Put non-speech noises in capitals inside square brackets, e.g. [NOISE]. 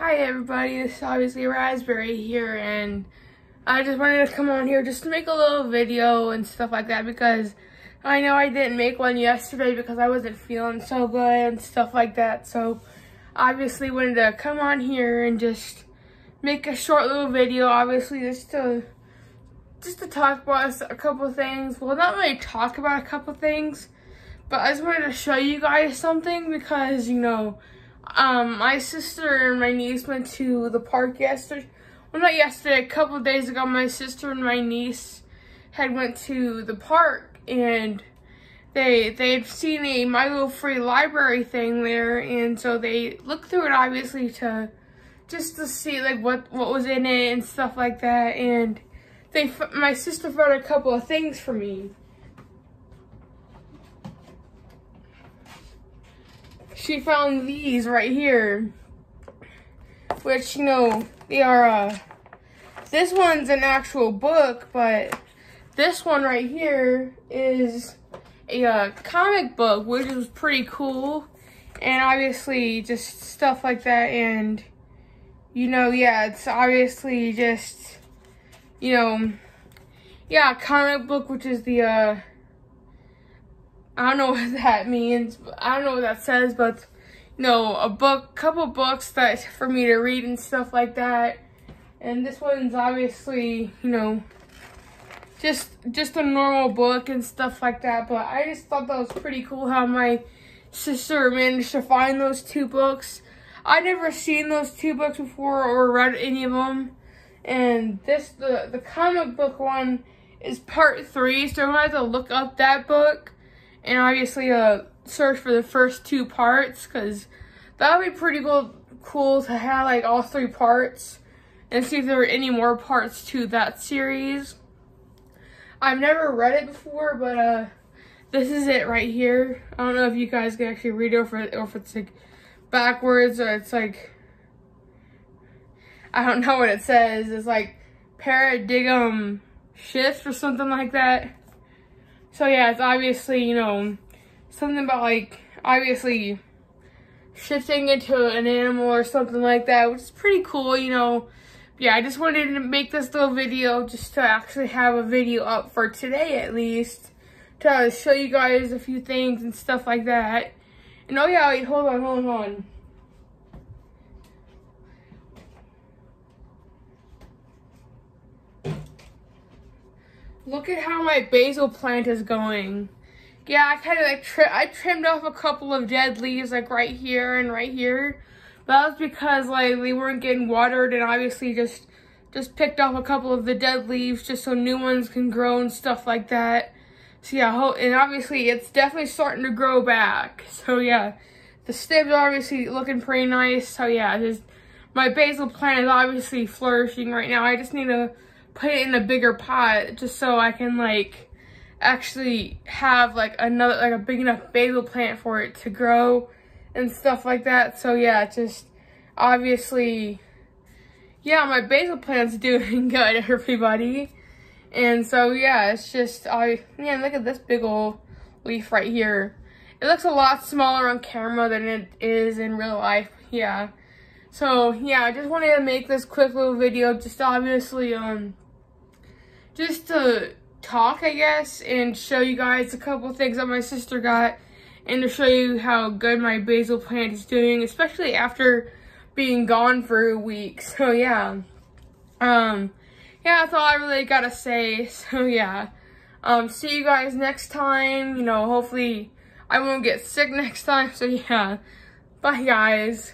Hi everybody, this is obviously Raspberry here and I just wanted to come on here just to make a little video and stuff like that because I know I didn't make one yesterday because I wasn't feeling so good and stuff like that. So obviously wanted to come on here and just make a short little video, obviously just to just to talk about a couple things. Well, not really talk about a couple things, but I just wanted to show you guys something because, you know, um, my sister and my niece went to the park yesterday. Well, not yesterday, a couple days ago, my sister and my niece had went to the park and they they had seen a My Little Free Library thing there, and so they looked through it obviously to just to see like what what was in it and stuff like that. And they my sister found a couple of things for me. She found these right here, which, you know, they are, uh, this one's an actual book, but this one right here is a uh, comic book, which is pretty cool. And obviously just stuff like that. And, you know, yeah, it's obviously just, you know, yeah, comic book, which is the, uh, I don't know [LAUGHS] what that means. I don't know what that says, but you know, a book, couple books that for me to read and stuff like that. And this one's obviously, you know, just just a normal book and stuff like that. But I just thought that was pretty cool how my sister managed to find those two books. I never seen those two books before or read any of them. And this, the, the comic book one is part three, so I'm gonna have to look up that book and obviously uh, search for the first two parts because that would be pretty cool, cool to have like all three parts and see if there are any more parts to that series. I've never read it before, but uh, this is it right here. I don't know if you guys can actually read it or if it's like backwards or it's like, I don't [LAUGHS] know what it says. It's like paradigm shift or something like that. So yeah, it's obviously, you know, something about like, obviously shifting into an animal or something like that, which is pretty cool, you know. Yeah, I just wanted to make this little video just to actually have a video up for today at least. To show you guys a few things and stuff like that. And oh yeah, wait, hold on, hold on, hold on. Look at how my basil plant is going. Yeah, I kind of like, tri I trimmed off a couple of dead leaves like right here and right here. But that was because like they weren't getting watered and obviously just just picked off a couple of the dead leaves just so new ones can grow and stuff like that. So yeah, and obviously it's definitely starting to grow back. So yeah, the stems are obviously looking pretty nice. So yeah, just my basil plant is obviously flourishing right now. I just need to put it in a bigger pot just so I can like actually have like another like a big enough basil plant for it to grow and stuff like that. So yeah, just obviously yeah, my basil plant's [LAUGHS] doing good everybody. And so yeah, it's just I yeah, look at this big old leaf right here. It looks a lot smaller on camera than it is in real life. Yeah. So yeah, I just wanted to make this quick little video just obviously um just to talk, I guess, and show you guys a couple things that my sister got and to show you how good my basil plant is doing, especially after being gone for a week. [LAUGHS] So yeah, um, yeah, that's all I really gotta say. [LAUGHS] So yeah, um, see you guys next time. You know, hopefully I won't get sick [LAUGHS] next time. So yeah, bye guys.